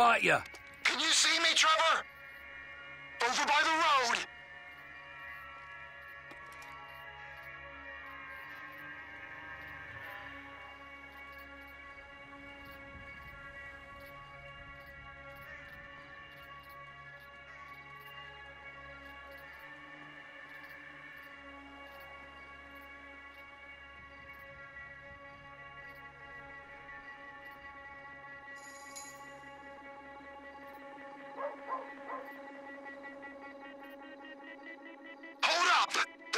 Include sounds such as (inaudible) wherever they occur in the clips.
spot you. Can you see me, Trevor? Over by the road.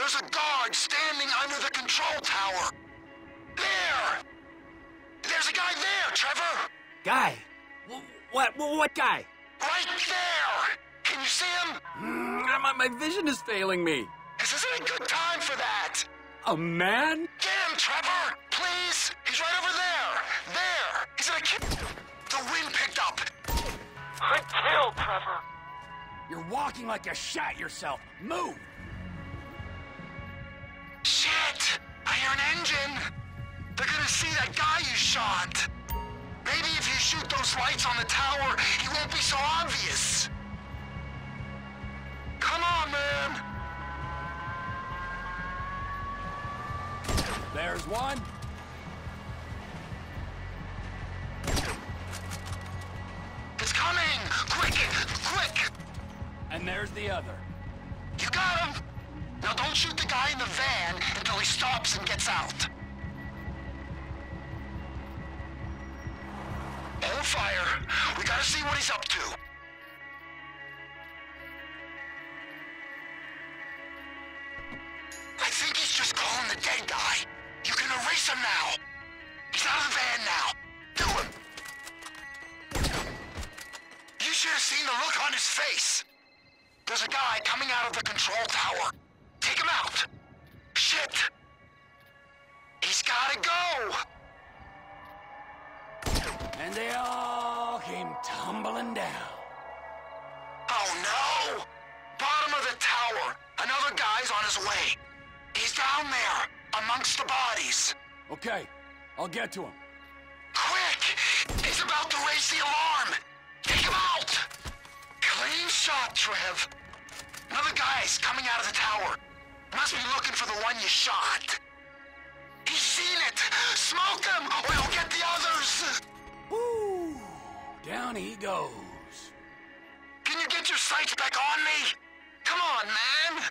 There's a guard standing under the control tower. There! There's a guy there, Trevor! Guy? Wh- What, what, what guy? Right there! Can you see him? Mm, my, my vision is failing me. This isn't a good time for that! A man? Get him, Trevor! Please! He's right over there! There! He's in a kid. The wind picked up! Good kill, Trevor! You're walking like you shot yourself. Move! Shit! I hear an engine! They're gonna see that guy you shot! Maybe if you shoot those lights on the tower, he won't be so obvious! Come on, man! There's one. It's coming! Quick! Quick! And there's the other. You got him! Now don't shoot the guy in the van until he stops and gets out. Hold fire. We gotta see what he's up to. I think he's just calling the dead guy. You can erase him now. He's out of the van now. Do him. You should have seen the look on his face. There's a guy coming out of the control tower. Him out. Shit. He's gotta go. And they all came tumbling down. Oh no! Bottom of the tower. Another guy's on his way. He's down there, amongst the bodies. Okay, I'll get to him. Quick! He's about to raise the alarm! Take him out! Clean shot, Trev. Another guy's coming out of the tower. Must be looking for the one you shot. He's seen it! Smoke him, or he'll get the others! Woo! Down he goes. Can you get your sights back on me? Come on, man!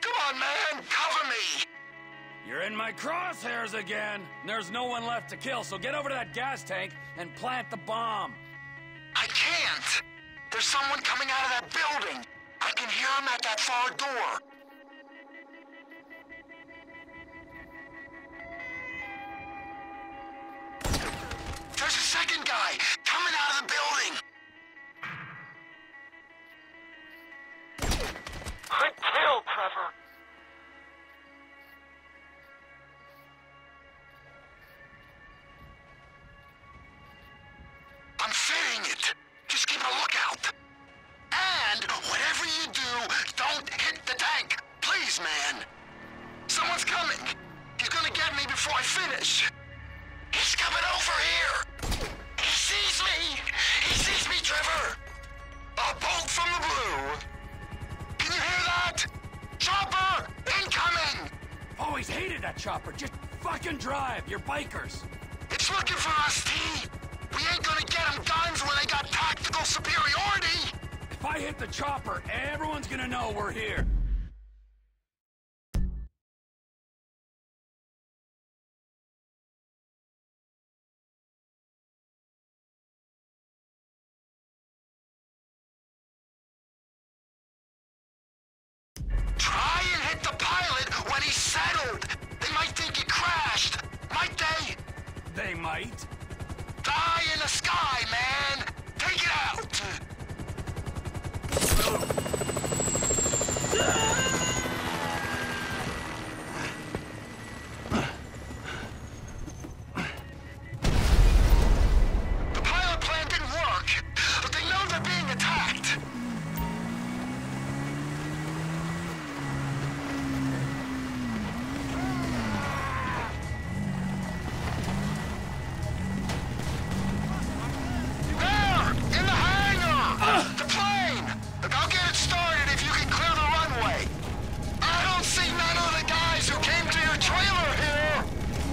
Come on, man! Cover me! You're in my crosshairs again. There's no one left to kill, so get over to that gas tank and plant the bomb. I can't! There's someone coming out of that building! I can hear him at that far door! Guy coming out of the building! Good kill, Trevor! I'm fitting it. Just keep a lookout. And whatever you do, don't hit the tank. Please, man. Someone's coming. He's gonna get me before I finish. That chopper. Just fucking drive. You're bikers. It's looking for us, T. We ain't gonna get them guns when they got tactical superiority. If I hit the chopper, everyone's gonna know we're here. Try and hit the pilot when he's settled. Think he crashed. Might they? They might. Die in the sky, man. Take it out. Oh.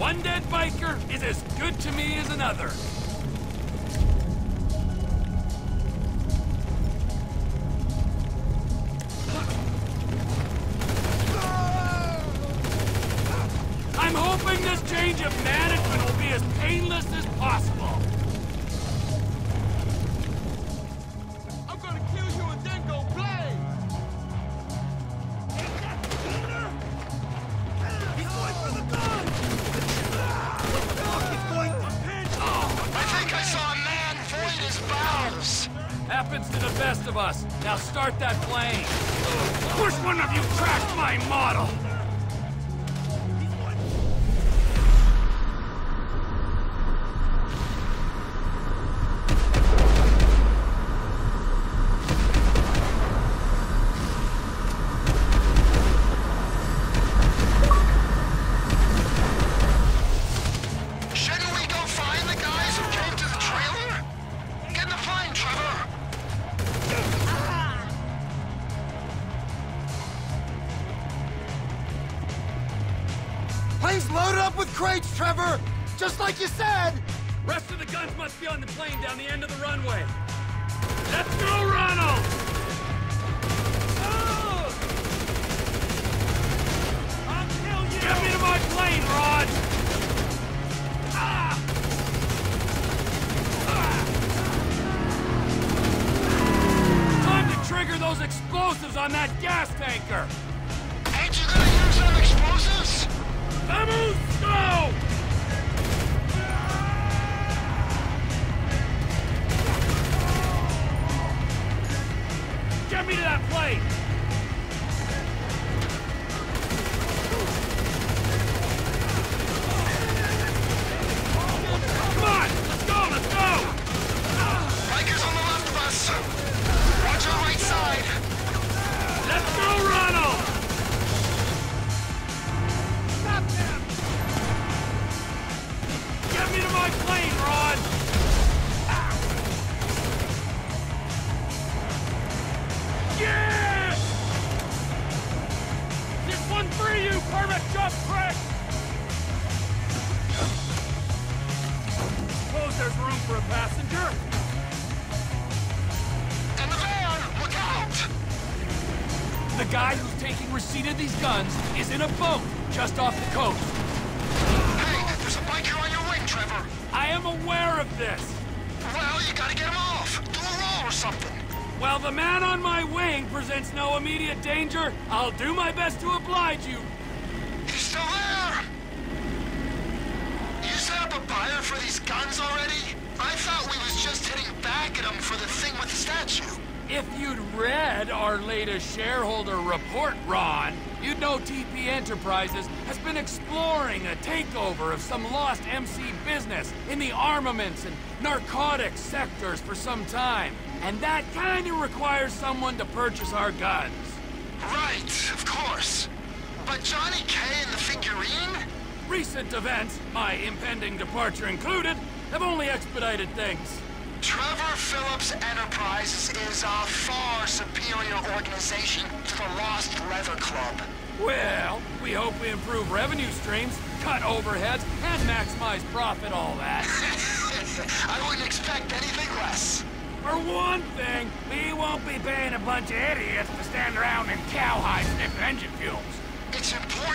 One dead biker is as good to me as another. I'm hoping this change of management will be as painless as possible. I saw a man void his bowels. Happens to the best of us. Now start that plane. Which one of you tracked my model? Up with crates, Trevor! Just like you said! Rest of the guns must be on the plane down the end of the runway. Let's go, Ronald! Me to my plane, Rod! Yeah! This one for you, perfect jump trick! Suppose there's room for a passenger? And the van, look out! The guy who's taking receipt of these guns is in a boat just off the coast. Hey, there's a biker on your wing, Trevor. I am aware of this. Well, you gotta get him off. Do a roll or something. While the man on my wing presents no immediate danger, I'll do my best to oblige you. He's still there. You set up a buyer for these guns already? I thought we was just hitting back at him for the thing with the statue. If you'd read our latest shareholder report, Ron, you'd know TP Enterprises has been exploring a takeover of some lost MC business in the armaments and narcotics sectors for some time. And that kind of requires someone to purchase our guns. Right, of course. But Johnny K and the figurine? Recent events, my impending departure included, have only expedited things. Trevor Philips Enterprises is a far superior organization to the Lost Leather Club. Well, we hope we improve revenue streams, cut overheads, and maximize profit, all that. (laughs) I wouldn't expect anything less. For one thing, we won't be paying a bunch of idiots to stand around in cowhide sniff engine fumes. It's important